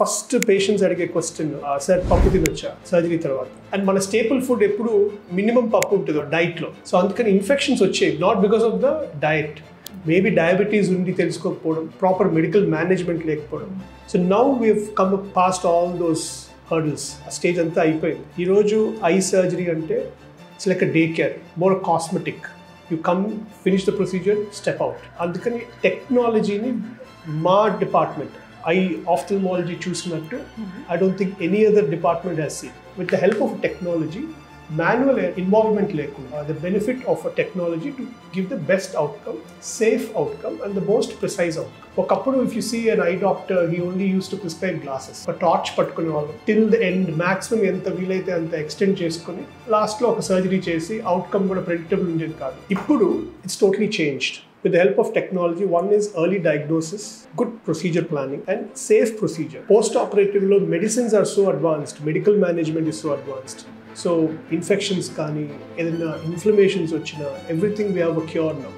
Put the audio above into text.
First patients అడిగే question sir పప్పు తినొచ్చా? సర్జరీ తర్వాత. అండ్ మన స్టేపుల్ ఫుడ్ ఎప్పుడు మినిమం పప్పు ఉంటుందో డైట్లో సో అందుకని ఇన్ఫెక్షన్స్ వచ్చాయి not because of the diet maybe diabetes ఉండి తెలుసుకోకపోవడం ప్రాపర్ మెడికల్ మేనేజ్మెంట్ లేకపోవడం. So now we come past all those hurdles ఆ స్టేజ్ అంతా అయిపోయింది. ఈరోజు ఐ సర్జరీ అంటే it's like a day care more cosmetic you come finish the procedure step out అందుకని టెక్నాలజీని మా డిపార్ట్మెంట్ ఐ ఆఫ్థల్మాలజీ చూసినట్టు I don't think any other department has seen with the help of technology manual involvement లేకుండా the benefit of a technology to give the best outcome safe outcome and the most precise outcome ఒకప్పుడు if you see an eye doctor he only use to prescribe glasses ఒక torch పట్టుకునే వాళ్ళు till the end maximum ఎంత వీలైతే అంత extend చేసుకుని లాస్ట్లో ఒక సర్జరీ చేసి అవుట్కమ్ కూడా ప్రెడిక్టబుల్ ఉండేది కాదు. ఇప్పుడు it's totally changed With the help of technology, one is early diagnosis, good procedure planning, and safe procedure. Post-operative lo medicines are so advanced, medical management is so advanced. So infections kani, ఏదైనా inflammations వచ్చినా, everything we have a cure now.